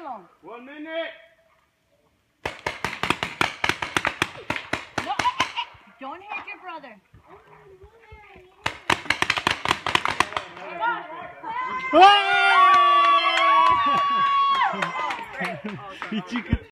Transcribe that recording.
along. One minute. No, eh, eh, eh. Don't hit your brother. Oh,